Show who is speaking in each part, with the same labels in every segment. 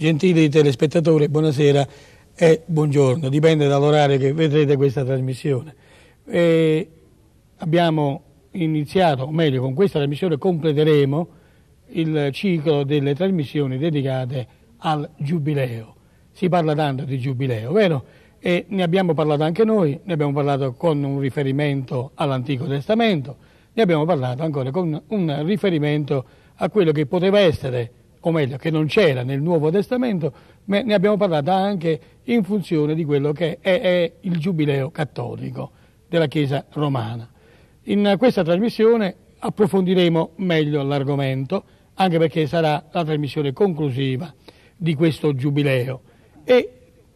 Speaker 1: Gentili telespettatori, buonasera e buongiorno, dipende dall'orario che vedrete questa trasmissione. E abbiamo iniziato, o meglio con questa trasmissione completeremo il ciclo delle trasmissioni dedicate al Giubileo. Si parla tanto di Giubileo, vero? E ne abbiamo parlato anche noi, ne abbiamo parlato con un riferimento all'Antico Testamento, ne abbiamo parlato ancora con un riferimento a quello che poteva essere o meglio che non c'era nel Nuovo Testamento, ma ne abbiamo parlato anche in funzione di quello che è, è il giubileo cattolico della Chiesa romana. In questa trasmissione approfondiremo meglio l'argomento, anche perché sarà la trasmissione conclusiva di questo giubileo e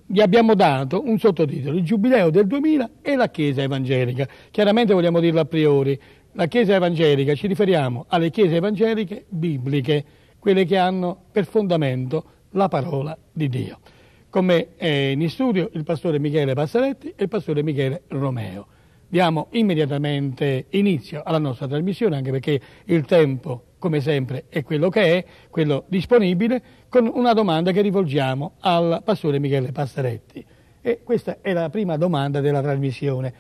Speaker 1: gli abbiamo dato un sottotitolo, il giubileo del 2000 e la Chiesa evangelica. Chiaramente vogliamo dirlo a priori, la Chiesa evangelica ci riferiamo alle chiese evangeliche bibliche, quelle che hanno per fondamento la parola di Dio. Con me è in studio il pastore Michele Passaretti e il pastore Michele Romeo. Diamo immediatamente inizio alla nostra trasmissione, anche perché il tempo, come sempre, è quello che è, quello disponibile, con una domanda che rivolgiamo al pastore Michele Passaretti. E questa è la prima domanda della trasmissione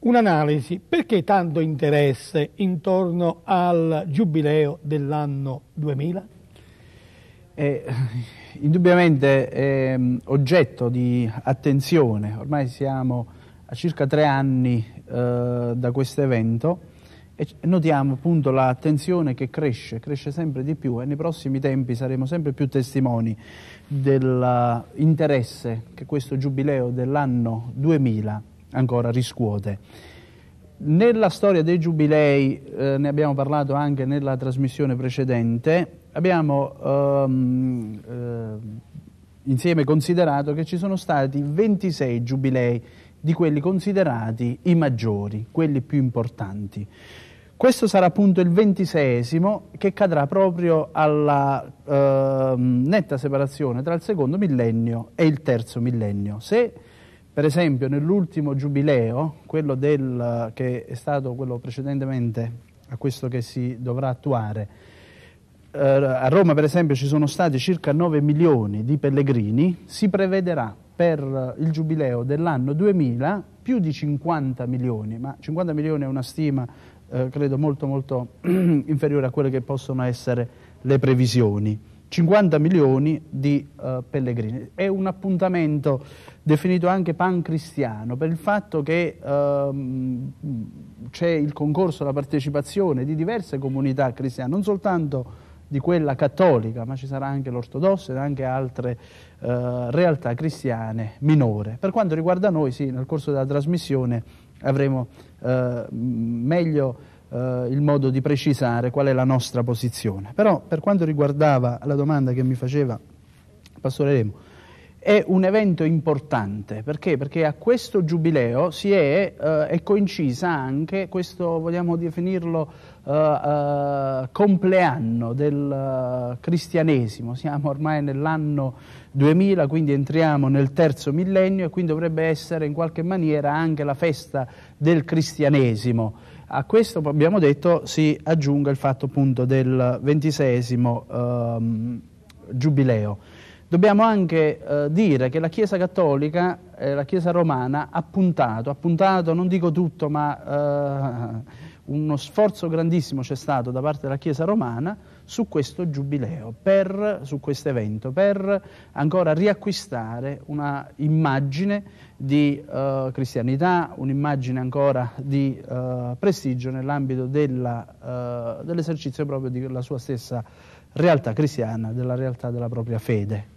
Speaker 1: un'analisi, perché tanto interesse intorno al giubileo dell'anno 2000?
Speaker 2: È indubbiamente è oggetto di attenzione, ormai siamo a circa tre anni eh, da questo evento e notiamo appunto l'attenzione che cresce, cresce sempre di più e nei prossimi tempi saremo sempre più testimoni dell'interesse che questo giubileo dell'anno 2000 ancora riscuote. Nella storia dei giubilei, eh, ne abbiamo parlato anche nella trasmissione precedente, abbiamo ehm, eh, insieme considerato che ci sono stati 26 giubilei di quelli considerati i maggiori, quelli più importanti. Questo sarà appunto il ventiseiesimo che cadrà proprio alla eh, netta separazione tra il secondo millennio e il terzo millennio. Se per esempio nell'ultimo giubileo, quello del, che è stato quello precedentemente a questo che si dovrà attuare, eh, a Roma per esempio ci sono stati circa 9 milioni di pellegrini, si prevederà per il giubileo dell'anno 2000 più di 50 milioni, ma 50 milioni è una stima eh, credo molto molto inferiore a quelle che possono essere le previsioni. 50 milioni di uh, pellegrini. È un appuntamento definito anche pancristiano per il fatto che uh, c'è il concorso, la partecipazione di diverse comunità cristiane, non soltanto di quella cattolica, ma ci sarà anche l'ortodossa e anche altre uh, realtà cristiane minore. Per quanto riguarda noi, sì, nel corso della trasmissione avremo eh, meglio eh, il modo di precisare qual è la nostra posizione. Però per quanto riguardava la domanda che mi faceva Pastore Remo, è un evento importante, perché? Perché a questo giubileo si è, eh, è coincisa anche questo, vogliamo definirlo, eh, eh, compleanno del uh, cristianesimo, siamo ormai nell'anno 2000, quindi entriamo nel terzo millennio e quindi dovrebbe essere in qualche maniera anche la festa del cristianesimo. A questo abbiamo detto si aggiunga il fatto appunto del ventisesimo ehm, giubileo. Dobbiamo anche eh, dire che la Chiesa Cattolica, eh, la Chiesa Romana, ha puntato, ha puntato, non dico tutto, ma eh, uno sforzo grandissimo c'è stato da parte della Chiesa Romana su questo giubileo, per, su questo evento, per ancora riacquistare una immagine di uh, cristianità, un'immagine ancora di uh, prestigio nell'ambito uh, dell'esercizio proprio della sua stessa realtà cristiana, della realtà della propria fede.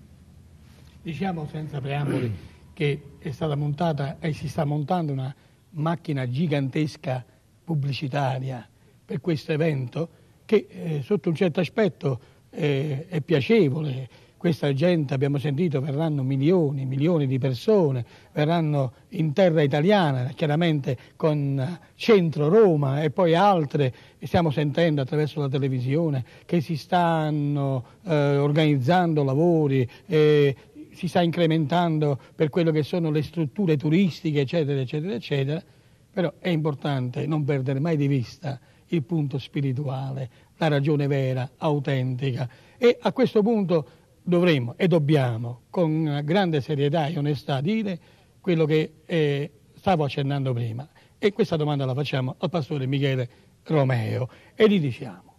Speaker 1: Diciamo senza preamboli che è stata montata e si sta montando una macchina gigantesca pubblicitaria per questo evento che eh, sotto un certo aspetto eh, è piacevole. Questa gente, abbiamo sentito, verranno milioni, milioni di persone, verranno in terra italiana, chiaramente con centro Roma e poi altre, stiamo sentendo attraverso la televisione che si stanno eh, organizzando lavori, eh, si sta incrementando per quello che sono le strutture turistiche, eccetera, eccetera, eccetera però è importante non perdere mai di vista il punto spirituale, la ragione vera, autentica. E a questo punto dovremmo e dobbiamo con grande serietà e onestà dire quello che eh, stavo accennando prima. E questa domanda la facciamo al pastore Michele Romeo e gli diciamo,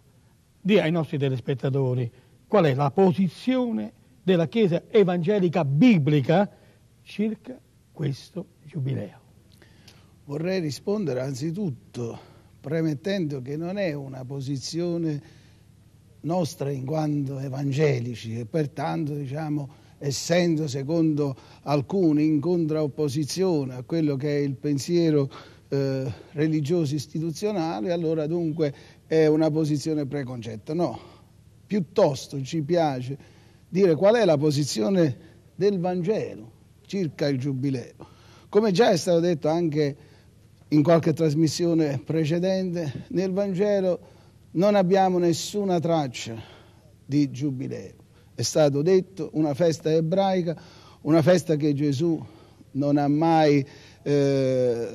Speaker 1: di ai nostri telespettatori qual è la posizione della Chiesa evangelica biblica circa questo giubileo.
Speaker 3: Vorrei rispondere anzitutto premettendo che non è una posizione nostra in quanto evangelici e pertanto diciamo essendo secondo alcuni in contrapposizione a quello che è il pensiero eh, religioso istituzionale, allora dunque è una posizione preconcetta. No, piuttosto ci piace dire qual è la posizione del Vangelo circa il Giubileo. Come già è stato detto anche in qualche trasmissione precedente, nel Vangelo non abbiamo nessuna traccia di Giubileo. È stato detto una festa ebraica, una festa che Gesù non ha mai eh,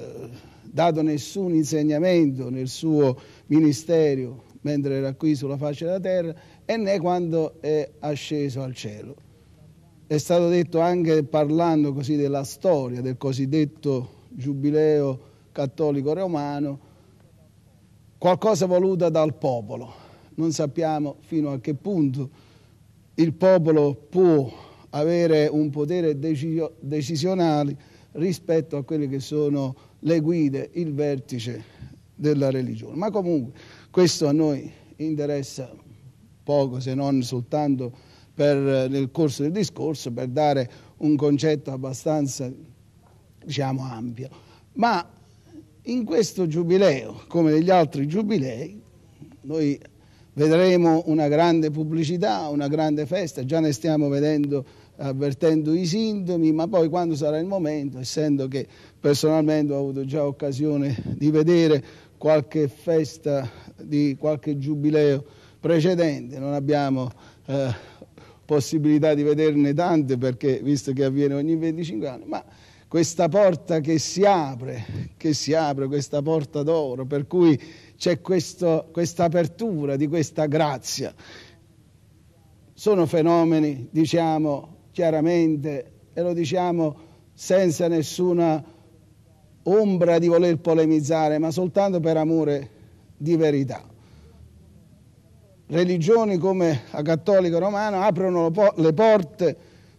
Speaker 3: dato nessun insegnamento nel suo ministero mentre era qui sulla faccia della terra e né quando è asceso al cielo. È stato detto anche parlando così della storia del cosiddetto giubileo cattolico romano, qualcosa voluta dal popolo. Non sappiamo fino a che punto il popolo può avere un potere decisionale rispetto a quelle che sono le guide, il vertice della religione. Ma comunque questo a noi interessa poco, se non soltanto per, nel corso del discorso, per dare un concetto abbastanza, diciamo, ampio. Ma in questo giubileo, come negli altri giubilei, noi vedremo una grande pubblicità, una grande festa, già ne stiamo vedendo, avvertendo i sintomi, ma poi quando sarà il momento, essendo che personalmente ho avuto già occasione di vedere qualche festa di qualche giubileo precedente, non abbiamo eh, possibilità di vederne tante perché visto che avviene ogni 25 anni, ma questa porta che si apre, che si apre, questa porta d'oro, per cui c'è questa apertura di questa grazia. Sono fenomeni, diciamo chiaramente, e lo diciamo senza nessuna ombra di voler polemizzare, ma soltanto per amore di verità. Religioni come la cattolica romana aprono le porte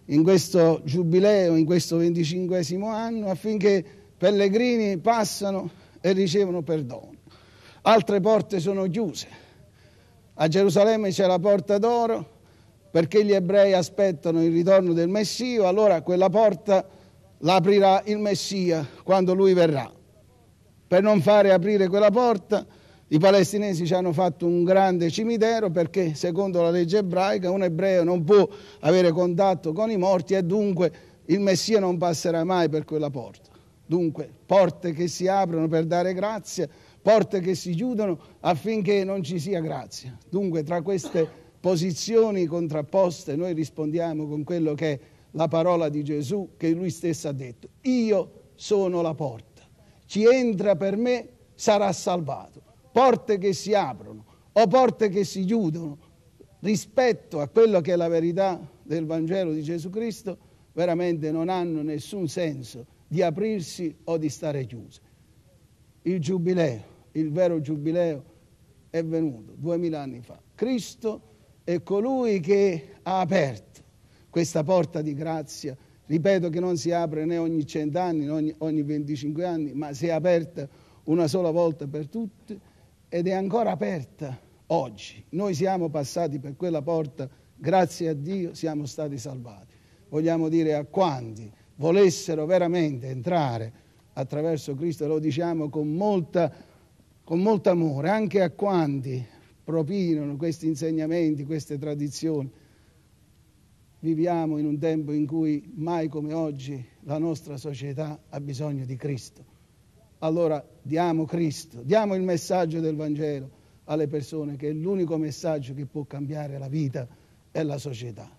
Speaker 3: in questo giubileo, in questo venticinquesimo anno, affinché pellegrini passano e ricevono perdono. Altre porte sono chiuse. A Gerusalemme c'è la porta d'oro perché gli ebrei aspettano il ritorno del Messia, allora quella porta l'aprirà il Messia quando lui verrà. Per non fare aprire quella porta, i palestinesi ci hanno fatto un grande cimitero perché secondo la legge ebraica un ebreo non può avere contatto con i morti e dunque il Messia non passerà mai per quella porta. Dunque, porte che si aprono per dare grazia, porte che si chiudono affinché non ci sia grazia. Dunque, tra queste posizioni contrapposte noi rispondiamo con quello che è la parola di Gesù che lui stesso ha detto. Io sono la porta. Chi entra per me sarà salvato porte che si aprono o porte che si chiudono rispetto a quello che è la verità del Vangelo di Gesù Cristo, veramente non hanno nessun senso di aprirsi o di stare chiuse. Il giubileo, il vero giubileo è venuto duemila anni fa. Cristo è colui che ha aperto questa porta di grazia. Ripeto che non si apre né ogni cent'anni né ogni, 25 anni, ma si è aperta una sola volta per tutti ed è ancora aperta oggi. Noi siamo passati per quella porta, grazie a Dio siamo stati salvati. Vogliamo dire a quanti volessero veramente entrare attraverso Cristo, lo diciamo con, molta, con molto amore, anche a quanti propinano questi insegnamenti, queste tradizioni. Viviamo in un tempo in cui mai come oggi la nostra società ha bisogno di Cristo allora diamo Cristo, diamo il messaggio del Vangelo alle persone, che è l'unico messaggio che può cambiare la vita e la società.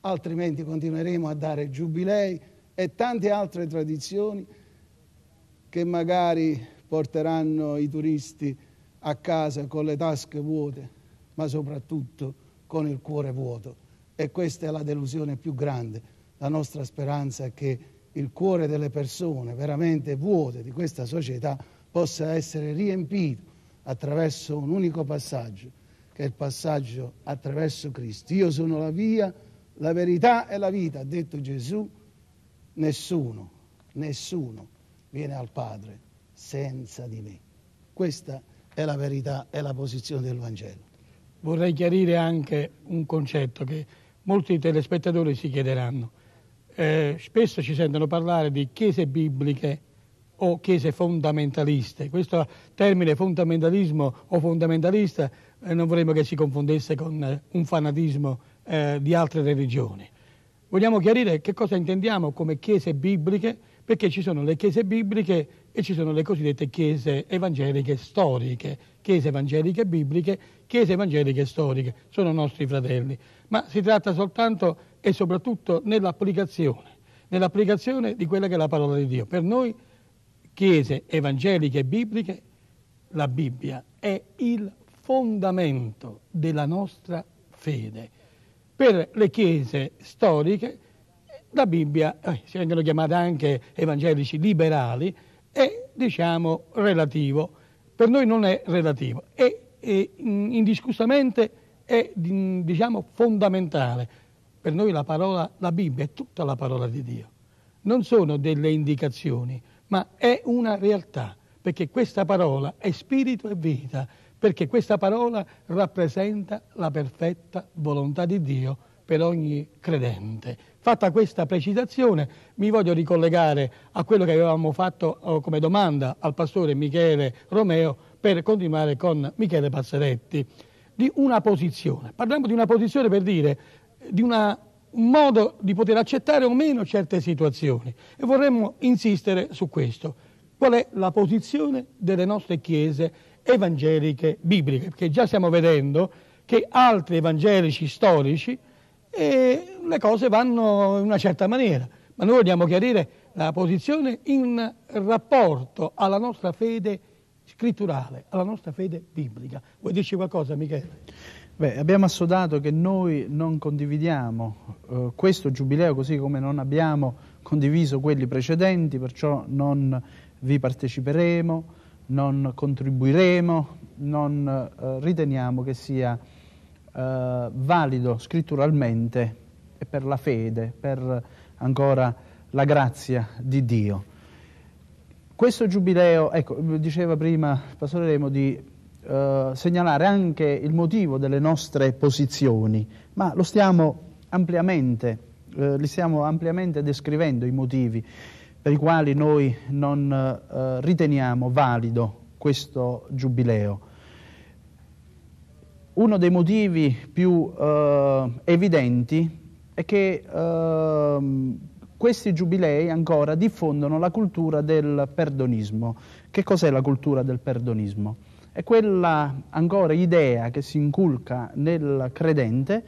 Speaker 3: Altrimenti continueremo a dare giubilei e tante altre tradizioni che magari porteranno i turisti a casa con le tasche vuote, ma soprattutto con il cuore vuoto E questa è la delusione più grande. La nostra speranza è che il cuore delle persone veramente vuote di questa società possa essere riempito attraverso un unico passaggio, che è il passaggio attraverso Cristo. Io sono la via, la verità e la vita, ha detto Gesù. Nessuno, nessuno viene al Padre senza di me. Questa è la verità e la posizione del Vangelo.
Speaker 1: Vorrei chiarire anche un concetto che molti telespettatori si chiederanno. Eh, spesso ci sentono parlare di chiese bibliche o chiese fondamentaliste. Questo termine fondamentalismo o fondamentalista eh, non vorremmo che si confondesse con eh, un fanatismo eh, di altre religioni. Vogliamo chiarire che cosa intendiamo come chiese bibliche, perché ci sono le chiese bibliche e ci sono le cosiddette chiese evangeliche storiche, chiese evangeliche bibliche, chiese evangeliche storiche, sono nostri fratelli, ma si tratta soltanto e soprattutto nell'applicazione, nell'applicazione di quella che è la parola di Dio. Per noi chiese evangeliche e bibliche, la Bibbia è il fondamento della nostra fede. Per le chiese storiche la Bibbia, eh, si vengono chiamate anche evangelici liberali, è diciamo relativo. Per noi non è relativo, è, è indiscussamente è diciamo fondamentale. Per noi la parola, la Bibbia è tutta la parola di Dio. Non sono delle indicazioni, ma è una realtà, perché questa parola è spirito e vita, perché questa parola rappresenta la perfetta volontà di Dio per ogni credente. Fatta questa precisazione, mi voglio ricollegare a quello che avevamo fatto oh, come domanda al pastore Michele Romeo per continuare con Michele Passeretti, di una posizione. Parliamo di una posizione per dire di una un modo di poter accettare o meno certe situazioni e vorremmo insistere su questo. Qual è la posizione delle nostre chiese evangeliche bibliche? Perché già stiamo vedendo che altri evangelici storici eh, le cose vanno in una certa maniera, ma noi vogliamo chiarire la posizione in rapporto alla nostra fede scritturale, alla nostra fede biblica. Vuoi dirci qualcosa, Michele?
Speaker 2: Beh, abbiamo assodato che noi non condividiamo eh, questo giubileo così come non abbiamo condiviso quelli precedenti, perciò non vi parteciperemo, non contribuiremo, non eh, riteniamo che sia eh, valido scritturalmente e per la fede, per ancora la grazia di Dio. Questo giubileo, ecco, diceva prima Pastore Remo di eh, segnalare anche il motivo delle nostre posizioni, ma lo stiamo ampliamente, eh, li stiamo ampliamente descrivendo i motivi per i quali noi non eh, riteniamo valido questo giubileo. Uno dei motivi più eh, evidenti è che ehm, questi giubilei ancora diffondono la cultura del perdonismo. Che cos'è la cultura del perdonismo? È quella ancora idea che si inculca nel credente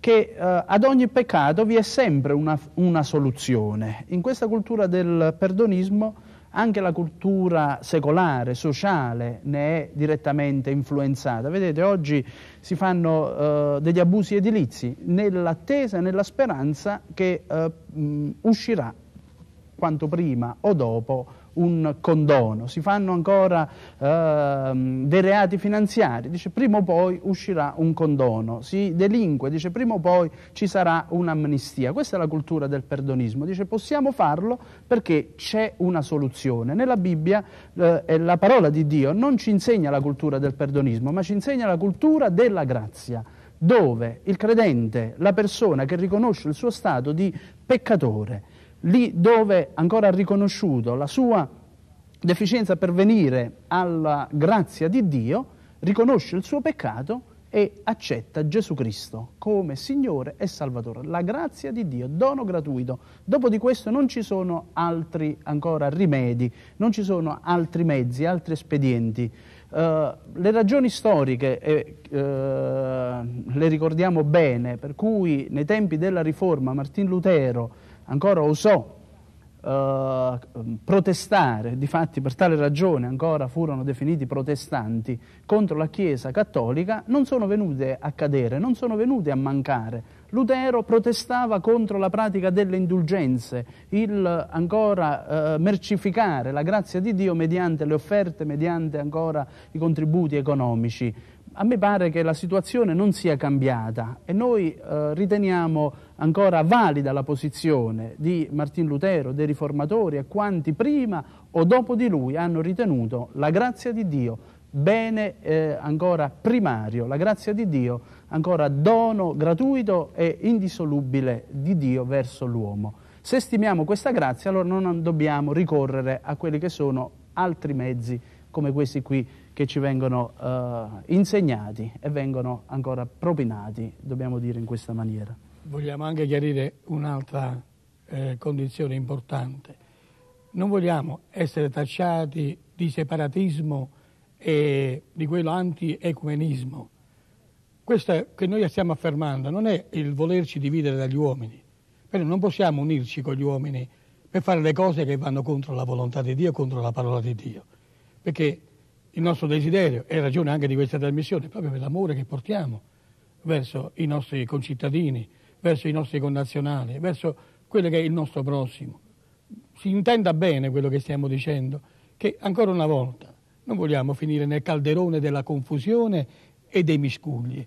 Speaker 2: che eh, ad ogni peccato vi è sempre una, una, soluzione. In questa cultura del perdonismo anche la cultura secolare, sociale, ne è direttamente influenzata. Vedete, oggi si fanno eh, degli abusi edilizi nell'attesa e nella speranza che eh, mh, uscirà quanto prima o dopo un condono, si fanno ancora eh, dei reati finanziari, dice prima o poi uscirà un condono, si delinque, dice prima o poi ci sarà un'amnistia. Questa è la cultura del perdonismo, dice possiamo farlo perché c'è una soluzione. Nella Bibbia eh, la parola di Dio non ci insegna la cultura del perdonismo, ma ci insegna la cultura della grazia dove il credente, la persona che riconosce il suo stato di peccatore, lì dove ancora ha riconosciuto la sua deficienza per venire alla grazia di Dio, riconosce il suo peccato e accetta Gesù Cristo come Signore e Salvatore. La grazia di Dio, dono gratuito. Dopo di questo non ci sono altri ancora rimedi, non ci sono altri mezzi, altri espedienti. Uh, le ragioni storiche eh, uh, le ricordiamo bene, per cui nei tempi della Riforma Martin Lutero ancora osò uh, protestare, difatti per tale ragione ancora furono definiti protestanti contro la Chiesa cattolica, non sono venute a cadere, non sono venute a mancare. Lutero protestava contro la pratica delle indulgenze, il ancora eh, mercificare la grazia di Dio mediante le offerte, mediante ancora i contributi economici. A me pare che la situazione non sia cambiata e noi eh, riteniamo ancora valida la posizione di Martin Lutero, dei riformatori e quanti prima o dopo di lui hanno ritenuto la grazia di Dio bene eh, ancora primario, la grazia di Dio ancora dono gratuito e indissolubile di Dio verso l'uomo. Se stimiamo questa grazia allora non dobbiamo ricorrere a quelli che sono altri mezzi come questi qui che ci vengono eh, insegnati e vengono ancora propinati, dobbiamo dire in questa maniera.
Speaker 1: Vogliamo anche chiarire un'altra eh, condizione importante. Non vogliamo essere tacciati di separatismo e di quello anti-ecumenismo. Questo che noi stiamo affermando non è il volerci dividere dagli uomini, però non possiamo unirci con gli uomini per fare le cose che vanno contro la volontà di Dio, contro la parola di Dio, perché il nostro desiderio e ragione anche di questa trasmissione è proprio per l'amore che portiamo verso i nostri concittadini, verso i nostri connazionali, verso quello che è il nostro prossimo. Si intenda bene quello che stiamo dicendo, che ancora una volta non vogliamo finire nel calderone della confusione e dei miscugli.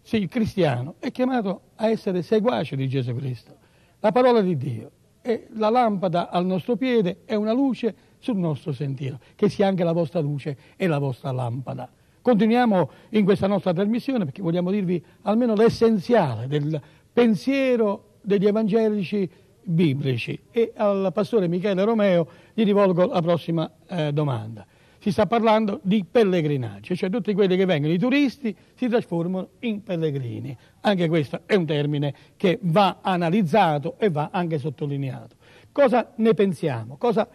Speaker 1: Sì, il cristiano è chiamato a essere seguace di Gesù Cristo. La parola di Dio è la lampada al nostro piede, è una luce sul nostro sentiero, che sia anche la vostra luce e la vostra lampada. Continuiamo in questa nostra trasmissione perché vogliamo dirvi almeno l'essenziale del pensiero degli evangelici biblici e al pastore Michele Romeo gli rivolgo la prossima eh, domanda. Si sta parlando di pellegrinaggio, cioè tutti quelli che vengono, i turisti, si trasformano in pellegrini. Anche questo è un termine che va analizzato e va anche sottolineato. Cosa ne pensiamo? Cosa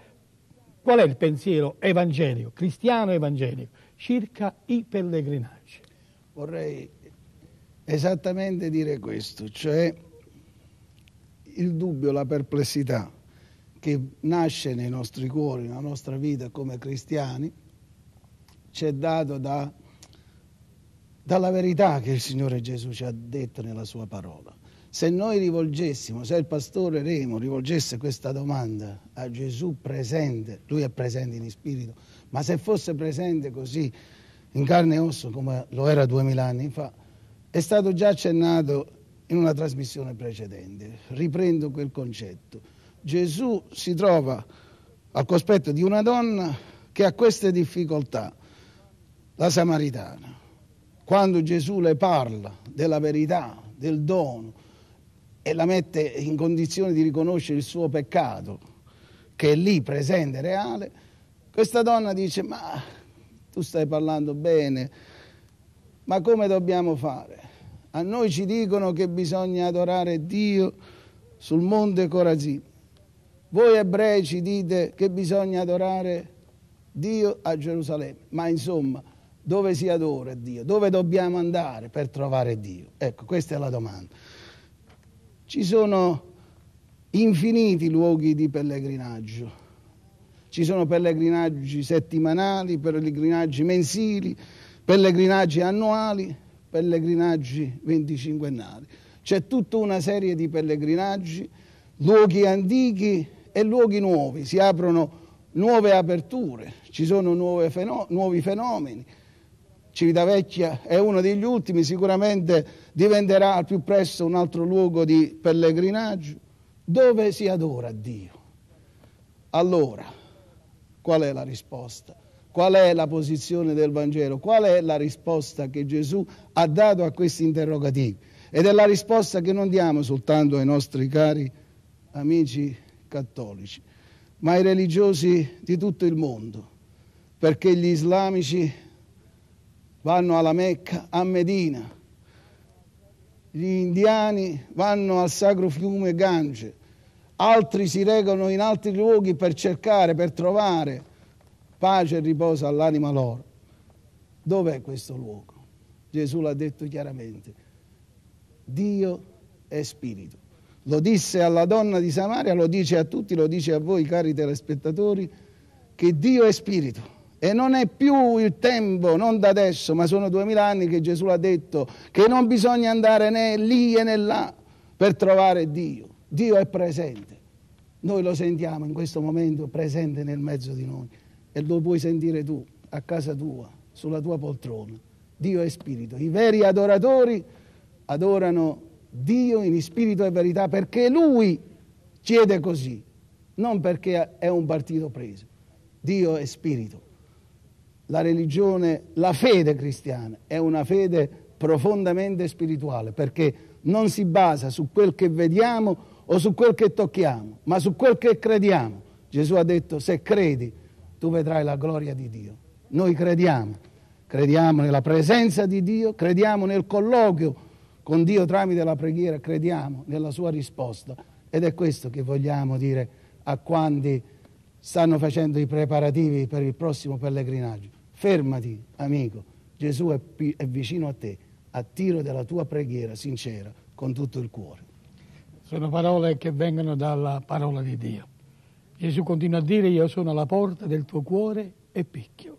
Speaker 1: Qual è il pensiero evangelico, cristiano evangelico, circa i pellegrinaggi?
Speaker 3: Vorrei esattamente dire questo, cioè il dubbio, la perplessità che nasce nei nostri cuori, nella nostra vita come cristiani, ci è dato da, dalla verità che il Signore Gesù ci ha detto nella sua parola. Se noi rivolgessimo, se il pastore Remo rivolgesse questa domanda a Gesù presente, lui è presente in spirito, ma se fosse presente così in carne e osso come lo era duemila anni fa, è stato già accennato in una trasmissione precedente. Riprendo quel concetto. Gesù si trova al cospetto di una donna che ha queste difficoltà, la samaritana. Quando Gesù le parla della verità, del dono, e la mette in condizione di riconoscere il suo peccato, che è lì presente, reale, questa donna dice, ma tu stai parlando bene, ma come dobbiamo fare? A noi ci dicono che bisogna adorare Dio sul monte Corazim. Voi ebrei ci dite che bisogna adorare Dio a Gerusalemme. Ma insomma, dove si adora Dio? Dove dobbiamo andare per trovare Dio? Ecco, questa è la domanda. Ci sono infiniti luoghi di pellegrinaggio. Ci sono pellegrinaggi settimanali, pellegrinaggi mensili, pellegrinaggi annuali, pellegrinaggi venticinquennali. C'è tutta una serie di pellegrinaggi, luoghi antichi e luoghi nuovi, si aprono nuove aperture, ci sono feno- nuovi fenomeni. Civitavecchia è uno degli ultimi, sicuramente diventerà al più presto un altro luogo di pellegrinaggio dove si adora Dio. Allora, qual è la risposta? Qual è la posizione del Vangelo? Qual è la risposta che Gesù ha dato a questi interrogativi? Ed è la risposta che non diamo soltanto ai nostri cari amici cattolici, ma ai religiosi di tutto il mondo, perché gli islamici vanno alla Mecca, a Medina, gli indiani vanno al sacro fiume Gange, altri si recano in altri luoghi per cercare, per trovare pace e riposo all'anima loro. Dov'è questo luogo? Gesù l'ha detto chiaramente. Dio è spirito. Lo disse alla donna di Samaria, lo dice a tutti, lo dice a voi cari telespettatori, che Dio è spirito E non è più il tempo, non da adesso, ma sono duemila anni che Gesù ha detto che non bisogna andare né lì né là per trovare Dio. Dio è presente. Noi lo sentiamo in questo momento presente nel mezzo di noi e lo puoi sentire tu a casa tua, sulla tua poltrona. Dio è spirito. I veri adoratori adorano Dio in spirito e verità perché Lui chiede così, non perché è un partito preso. Dio è spirito. La religione, la fede cristiana è una fede profondamente spirituale perché non si basa su quel che vediamo o su quel che tocchiamo, ma su quel che crediamo. Gesù ha detto se credi tu vedrai la gloria di Dio. Noi crediamo, crediamo nella presenza di Dio, crediamo nel colloquio con Dio tramite la preghiera, crediamo nella sua risposta ed è questo che vogliamo dire a quanti stanno facendo i preparativi per il prossimo pellegrinaggio. Fermati, amico, Gesù è, è vicino a te, attiro della tua preghiera sincera con tutto il cuore.
Speaker 1: Sono parole che vengono dalla parola di Dio. Gesù continua a dire io sono alla porta del tuo cuore e picchio.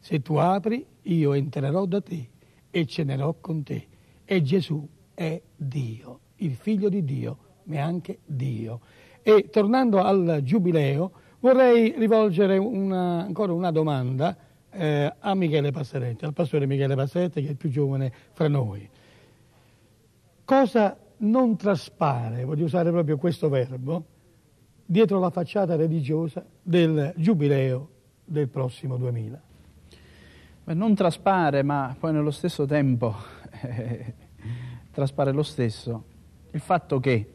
Speaker 1: Se tu apri io entrerò da te e cenerò con te. E Gesù è Dio, il figlio di Dio, ma è anche Dio. E tornando al giubileo vorrei rivolgere una, ancora una domanda eh, a Michele Passeretti, al pastore Michele Passeretti che è il più giovane fra noi. Cosa non traspare, voglio usare proprio questo verbo, dietro la facciata religiosa del giubileo del prossimo 2000.
Speaker 2: Beh, non traspare, ma poi nello stesso tempo eh, traspare lo stesso il fatto che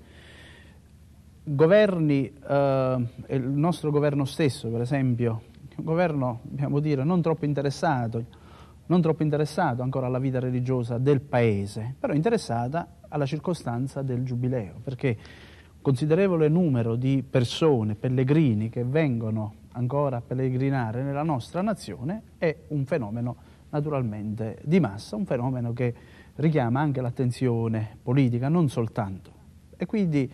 Speaker 2: governi, eh, il nostro governo stesso, per esempio, un governo, dobbiamo dire, non troppo interessato, non troppo interessato ancora alla vita religiosa del paese, però interessata alla circostanza del giubileo, perché un considerevole numero di persone, pellegrini che vengono ancora a pellegrinare nella nostra nazione è un fenomeno naturalmente di massa, un fenomeno che richiama anche l'attenzione politica, non soltanto. E quindi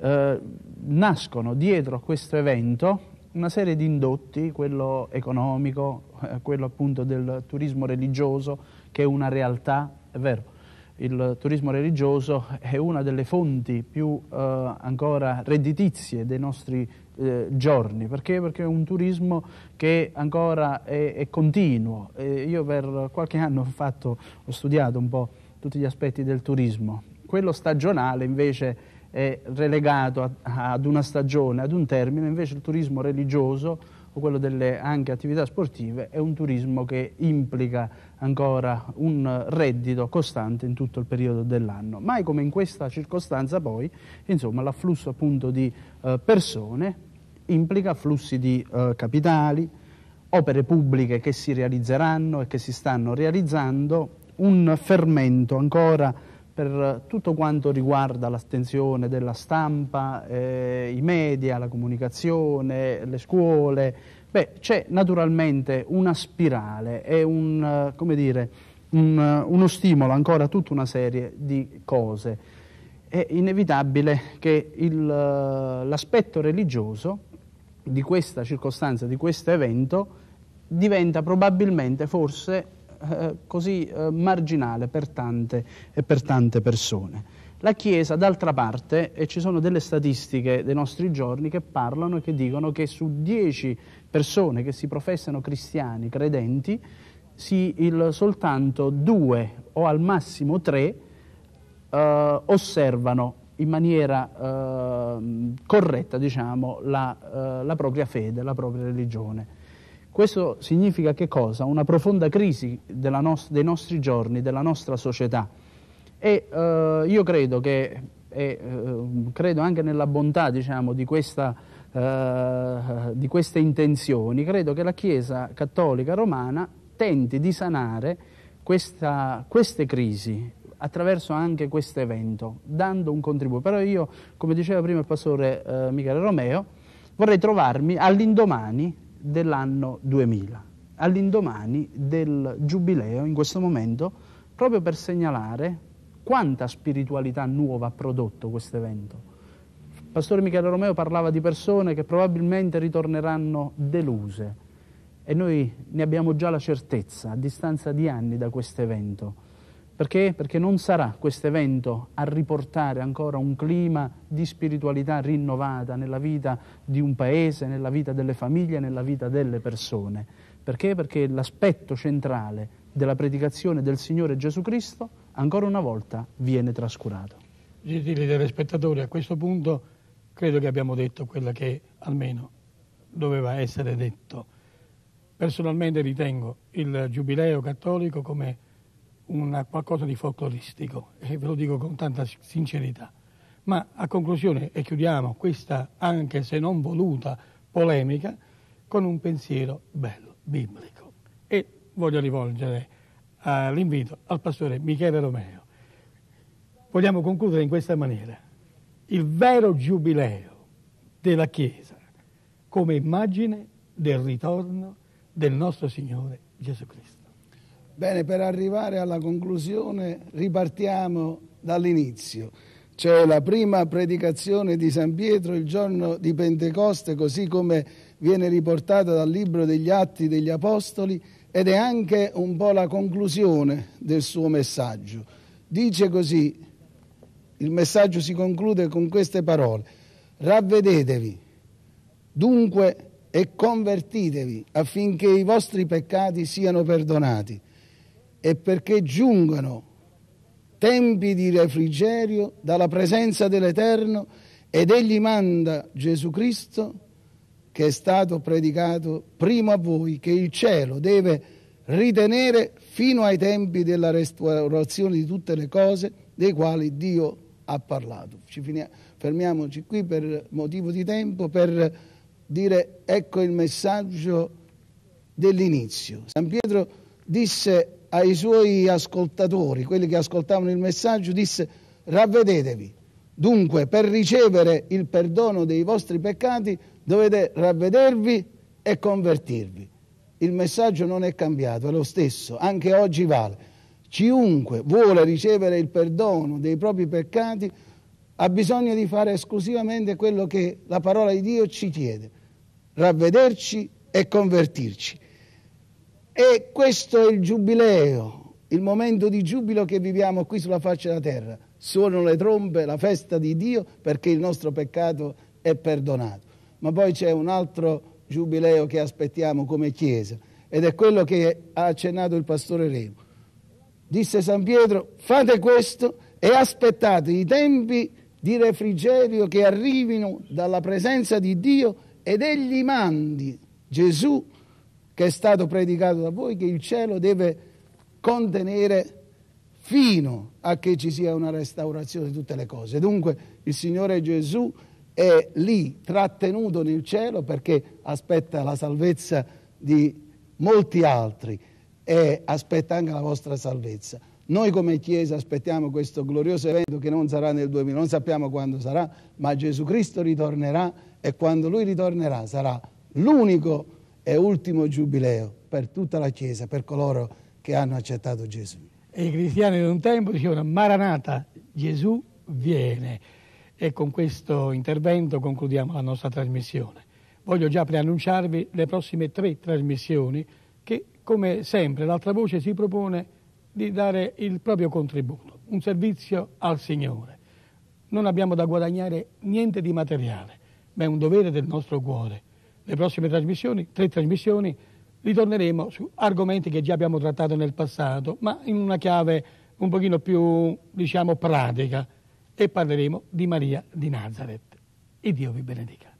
Speaker 2: eh, nascono dietro a questo evento una serie di indotti, quello economico, eh, quello appunto del turismo religioso, che è una realtà, è vero, il turismo religioso è una delle fonti più eh, ancora redditizie dei nostri eh, giorni, perché? Perché è un turismo che ancora è, è continuo. E io per qualche anno ho, fatto, ho studiato un po' tutti gli aspetti del turismo. Quello stagionale invece è relegato a, ad una stagione, ad un termine, invece il turismo religioso o quello delle anche attività sportive è un turismo che implica ancora un reddito costante in tutto il periodo dell'anno. Mai come in questa circostanza poi, insomma, l'afflusso appunto di eh, persone implica flussi di eh, capitali, opere pubbliche che si realizzeranno e che si stanno realizzando, un fermento ancora per tutto quanto riguarda l'attenzione della stampa, eh, i media, la comunicazione, le scuole. Beh, c'è naturalmente una spirale e un, dire, un, uno stimolo ancora a tutta una serie di cose. È inevitabile che l'aspetto religioso di questa circostanza, di questo evento, diventa probabilmente forse eh, così eh, marginale per tante e per tante persone. La Chiesa, d'altra parte, e ci sono delle statistiche dei nostri giorni che parlano e che dicono che su dieci persone che si professano cristiani, credenti, si, il, soltanto due o al massimo tre eh, osservano in maniera eh, corretta diciamo, la, eh, la propria fede, la propria religione. Questo significa che cosa? Una profonda crisi nost dei nostri giorni, della nostra società. E eh, io credo che, e, eh, credo anche nella bontà diciamo, di, questa, eh, di queste intenzioni, credo che la Chiesa cattolica romana tenti di sanare questa, queste crisi attraverso anche questo evento, dando un contributo. Però io, come diceva prima il pastore eh, Michele Romeo, vorrei trovarmi all'indomani dell'anno 2000, all'indomani del giubileo in questo momento, proprio per segnalare quanta spiritualità nuova ha prodotto questo evento. Il pastore Michele Romeo parlava di persone che probabilmente ritorneranno deluse e noi ne abbiamo già la certezza a distanza di anni da questo evento. Perché? Perché non sarà questo evento a riportare ancora un clima di spiritualità rinnovata nella vita di un paese, nella vita delle famiglie, nella vita delle persone. Perché? Perché l'aspetto centrale della predicazione del Signore Gesù Cristo ancora una volta viene trascurato.
Speaker 1: Gentili telespettatori, a questo punto credo che abbiamo detto quello che almeno doveva essere detto. Personalmente ritengo il giubileo cattolico come una, qualcosa di folcloristico e ve lo dico con tanta sincerità. Ma a conclusione, e chiudiamo questa anche se non voluta polemica, con un pensiero bello, biblico. E voglio rivolgere uh, l'invito al pastore Michele Romeo. Vogliamo concludere in questa maniera. Il vero giubileo della Chiesa come immagine del ritorno del nostro Signore Gesù Cristo.
Speaker 3: Bene, per arrivare alla conclusione ripartiamo dall'inizio. C'è la prima predicazione di San Pietro il giorno di Pentecoste, così come viene riportata dal libro degli Atti degli Apostoli, ed è anche un po' la conclusione del suo messaggio. Dice così, il messaggio si conclude con queste parole, ravvedetevi, dunque e convertitevi affinché i vostri peccati siano perdonati e perché giungano tempi di refrigerio dalla presenza dell'Eterno ed egli manda Gesù Cristo che è stato predicato primo a voi, che il cielo deve ritenere fino ai tempi della restaurazione di tutte le cose dei quali Dio ha parlato. Ci finia, fermiamoci qui per motivo di tempo per dire ecco il messaggio dell'inizio. San Pietro disse ai suoi ascoltatori, quelli che ascoltavano il messaggio, disse ravvedetevi. Dunque, per ricevere il perdono dei vostri peccati dovete ravvedervi e convertirvi. Il messaggio non è cambiato, è lo stesso, anche oggi vale. Chiunque vuole ricevere il perdono dei propri peccati ha bisogno di fare esclusivamente quello che la parola di Dio ci chiede, ravvederci e convertirci. E questo è il giubileo, il momento di giubilo che viviamo qui sulla faccia della terra. Suonano le trombe, la festa di Dio perché il nostro peccato è perdonato. Ma poi c'è un altro giubileo che aspettiamo come Chiesa ed è quello che ha accennato il pastore Remo. Disse San Pietro, fate questo e aspettate i tempi di refrigerio che arrivino dalla presenza di Dio ed egli mandi Gesù che è stato predicato da voi, che il cielo deve contenere fino a che ci sia una restaurazione di tutte le cose. Dunque il Signore Gesù è lì trattenuto nel cielo perché aspetta la salvezza di molti altri e aspetta anche la vostra salvezza. Noi come Chiesa aspettiamo questo glorioso evento che non sarà nel 2000, non sappiamo quando sarà, ma Gesù Cristo ritornerà e quando Lui ritornerà sarà l'unico è ultimo giubileo per tutta la Chiesa, per coloro che hanno accettato Gesù.
Speaker 1: E i cristiani di un tempo dicevano Maranata, Gesù viene. E con questo intervento concludiamo la nostra trasmissione. Voglio già preannunciarvi le prossime tre trasmissioni che, come sempre, l'altra voce si propone di dare il proprio contributo, un servizio al Signore. Non abbiamo da guadagnare niente di materiale, ma è un dovere del nostro cuore le prossime trasmissioni, tre trasmissioni, ritorneremo su argomenti che già abbiamo trattato nel passato, ma in una chiave un pochino più, diciamo, pratica e parleremo di Maria di Nazareth. E Dio vi benedica.